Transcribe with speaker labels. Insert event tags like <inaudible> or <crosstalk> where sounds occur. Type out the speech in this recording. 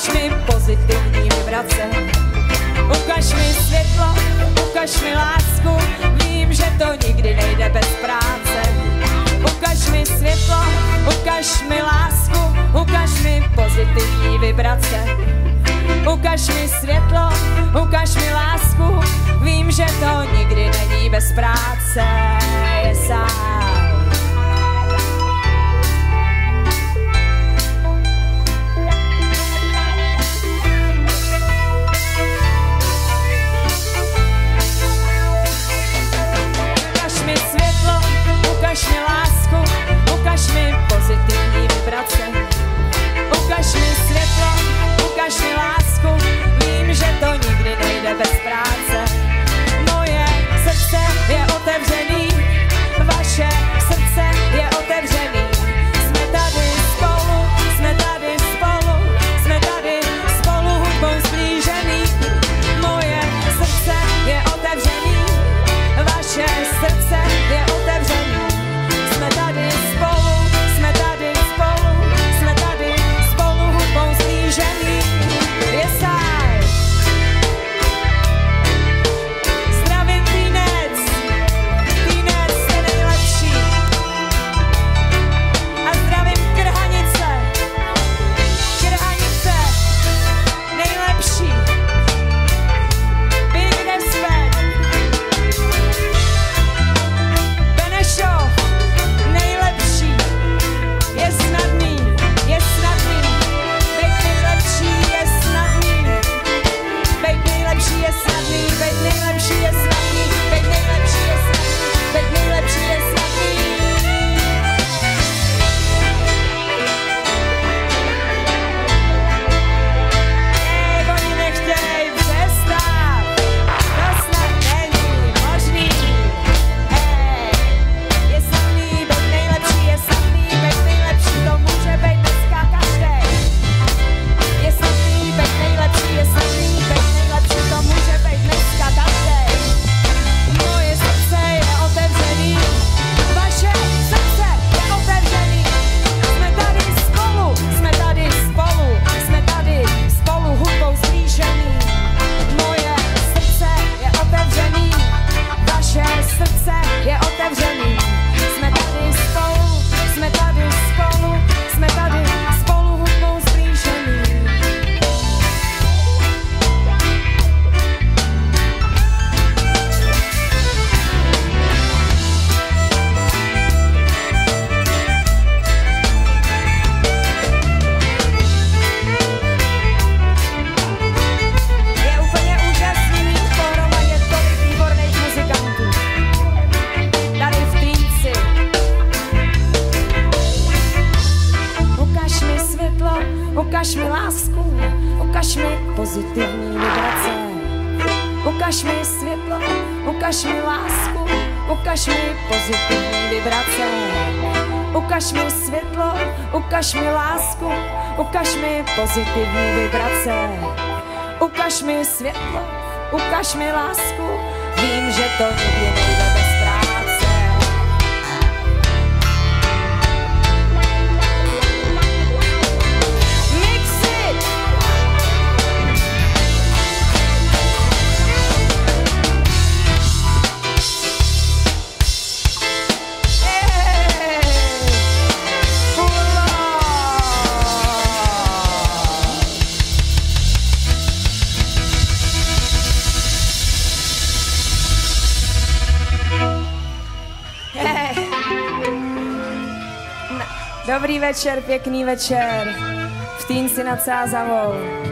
Speaker 1: ukaž mi pozitivní vibrace. Ukaž mi světlo, ukaž mi lásku, vím, že to nikdy nejde bez práce. Ukaž mi světlo, ukaž mi lásku, ukaž mi pozitivní vibrace. Ukaž mi světlo, ukaž mi lásku, vím, že to nikdy není bez práce. Yes, I... pozitivní vibrace. Ukaž mi světlo, ukaž mi lásku, ukaž mi pozitivní vibrace. Ukaž mi světlo, ukaž mi lásku, ukaž mi pozitivní vibrace. Ukaž mi světlo, ukaž mi lásku, vím, že to nikdy nejde bez <laughs> Dobrý večer, pěkný večer. V Týnci nad Sázavou.